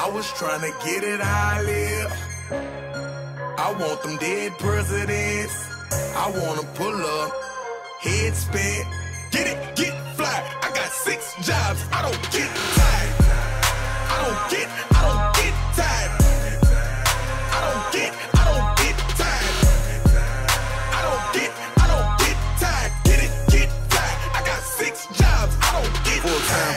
I was trying to get it I live. I want them dead presidents. I wanna pull up, head spin, get it, get fly. I got six jobs, I don't get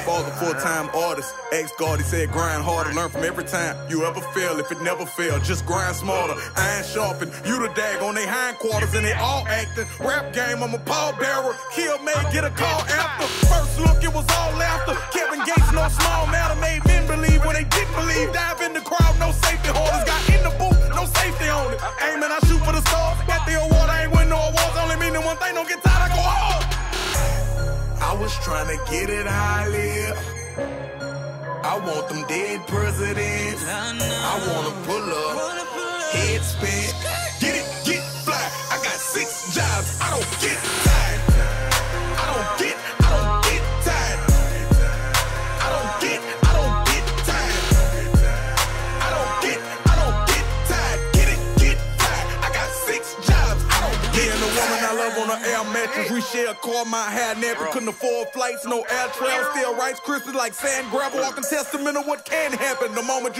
father, full time artist. Ex guard, he said grind harder, learn from every time you ever fail. If it never fail, just grind smarter. Iron sharpen, you the dag on they hindquarters and they all acting. Rap game, I'm a pallbearer. Kill may get a call after. First look, it was all laughter. Was trying to get it I live. I want them dead presidents. I wanna pull up, head spin, get it, get fly. I got six jobs, I don't get Me and the woman I love on her air mattress. We share a car, my hair nappy. Couldn't afford flights, no air travel. Still Rice Krispies like sand gravel. Walking testament of what can happen the moment you.